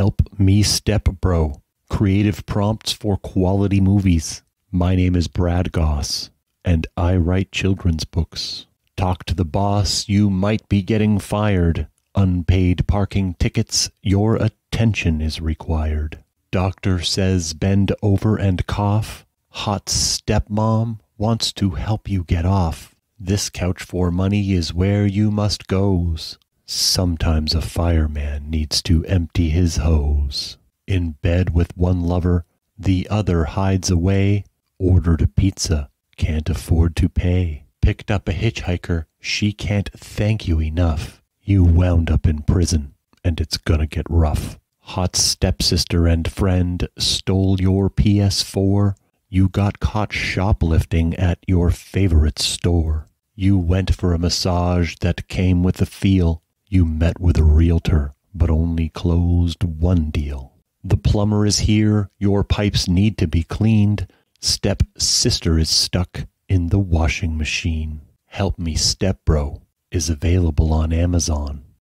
Help me step bro. Creative prompts for quality movies. My name is Brad Gosse, and I write children's books. Talk to the boss, you might be getting fired. Unpaid parking tickets, your attention is required. Doctor says bend over and cough. Hot stepmom wants to help you get off. This couch for money is where you must goes. Sometimes a fireman needs to empty his hose. In bed with one lover, the other hides away. Ordered a pizza, can't afford to pay. Picked up a hitchhiker, she can't thank you enough. You wound up in prison, and it's gonna get rough. Hot stepsister and friend stole your PS4. You got caught shoplifting at your favorite store. You went for a massage that came with a feel. You met with a realtor, but only closed one deal. The plumber is here, your pipes need to be cleaned. Step sister is stuck in the washing machine. Help Me Step Bro is available on Amazon.